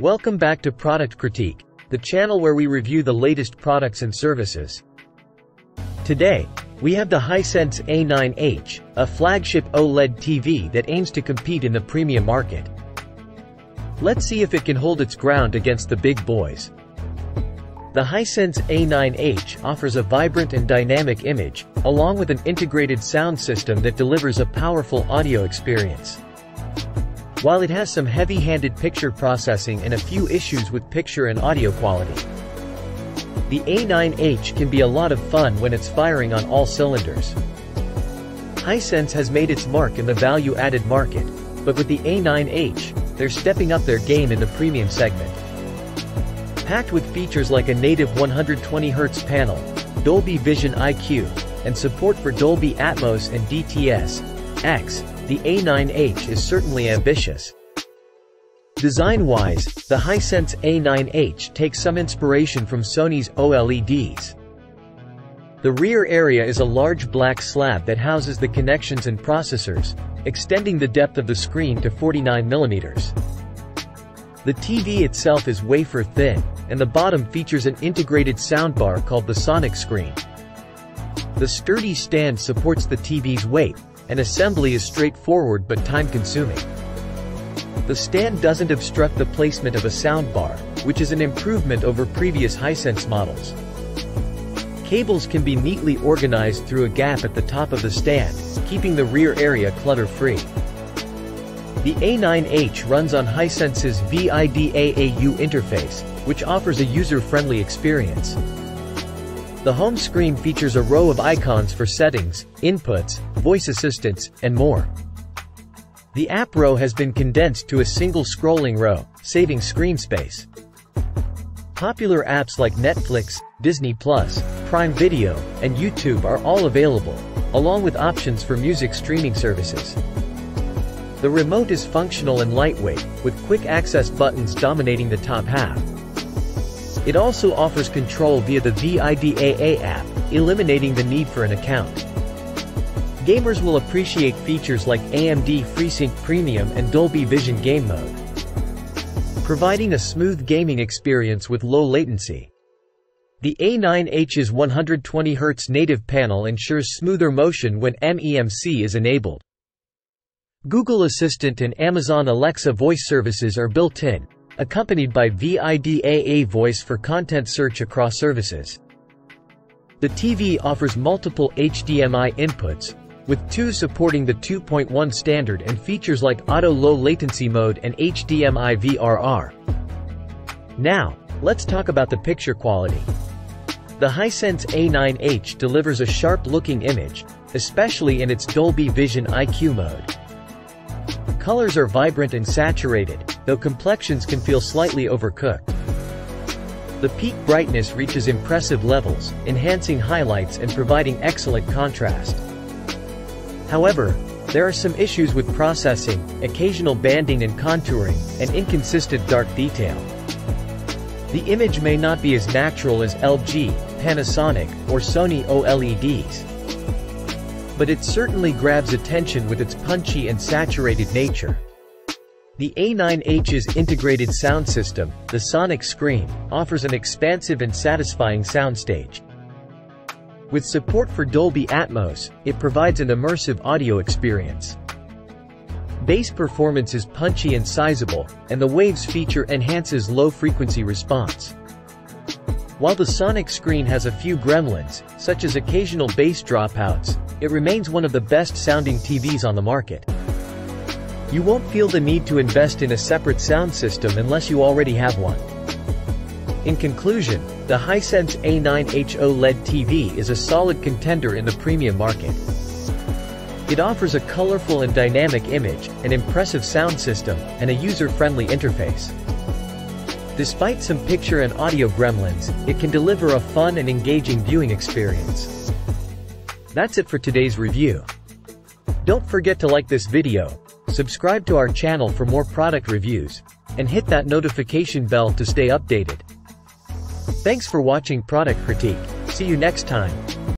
Welcome back to Product Critique, the channel where we review the latest products and services. Today, we have the Hisense A9H, a flagship OLED TV that aims to compete in the premium market. Let's see if it can hold its ground against the big boys. The Hisense A9H offers a vibrant and dynamic image, along with an integrated sound system that delivers a powerful audio experience. While it has some heavy-handed picture processing and a few issues with picture and audio quality, the A9H can be a lot of fun when it's firing on all cylinders. Hisense has made its mark in the value-added market, but with the A9H, they're stepping up their game in the premium segment. Packed with features like a native 120Hz panel, Dolby Vision IQ, and support for Dolby Atmos and DTS:X, the A9H is certainly ambitious. Design-wise, the Hisense A9H takes some inspiration from Sony's OLEDs. The rear area is a large black slab that houses the connections and processors, extending the depth of the screen to 49mm. The TV itself is wafer thin, and the bottom features an integrated soundbar called the Sonic Screen. The sturdy stand supports the TV's weight, and assembly is straightforward but time-consuming. The stand doesn't obstruct the placement of a soundbar, which is an improvement over previous Hisense models. Cables can be neatly organized through a gap at the top of the stand, keeping the rear area clutter-free. The A9H runs on Hisense's VIDAA U interface, which offers a user-friendly experience. The home screen features a row of icons for settings, inputs, voice assistants, and more. The app row has been condensed to a single scrolling row, saving screen space. Popular apps like Netflix, Disney+, Prime Video, and YouTube are all available, along with options for music streaming services. The remote is functional and lightweight, with quick access buttons dominating the top half. It also offers control via the VIDAA app, eliminating the need for an account. Gamers will appreciate features like AMD FreeSync Premium and Dolby Vision Game Mode, providing a smooth gaming experience with low latency. The A9H's 120Hz native panel ensures smoother motion when MEMC is enabled. Google Assistant and Amazon Alexa voice services are built in, accompanied by VIDAA voice for content search across services. The TV offers multiple HDMI inputs, with two supporting the 2.1 standard and features like auto low latency mode and HDMI VRR. Now, let's talk about the picture quality. The Hisense A9H delivers a sharp-looking image, especially in its Dolby Vision IQ mode. Colors are vibrant and saturated, though complexions can feel slightly overcooked. The peak brightness reaches impressive levels, enhancing highlights and providing excellent contrast. However, there are some issues with processing, occasional banding and contouring, and inconsistent dark detail. The image may not be as natural as LG, Panasonic, or Sony OLEDs. But it certainly grabs attention with its punchy and saturated nature. The A9H's integrated sound system, the Sonic Screen, offers an expansive and satisfying soundstage. With support for Dolby Atmos, it provides an immersive audio experience. Bass performance is punchy and sizable, and the Waves feature enhances low-frequency response. While the Sonic screen has a few gremlins, such as occasional bass dropouts, it remains one of the best-sounding TVs on the market. You won't feel the need to invest in a separate sound system unless you already have one. In conclusion, the Hisense A9H OLED TV is a solid contender in the premium market. It offers a colorful and dynamic image, an impressive sound system, and a user-friendly interface. Despite some picture and audio gremlins, it can deliver a fun and engaging viewing experience. That's it for today's review. Don't forget to like this video, Subscribe to our channel for more product reviews, and hit that notification bell to stay updated. Thanks for watching Product Critique. See you next time.